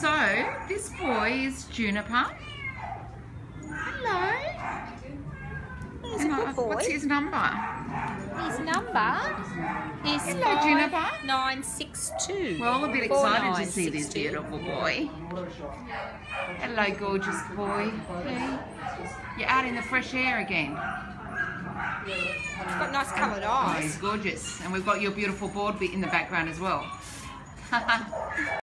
So, this boy is Juniper. Hello. He's good boy. What's his number? His number is Hello, Juniper. nine six two. We're all a bit excited to see this beautiful boy. Hello, gorgeous boy. Hey. You're out in the fresh air again. It's got nice coloured Oh, he's gorgeous. And we've got your beautiful board in the background as well.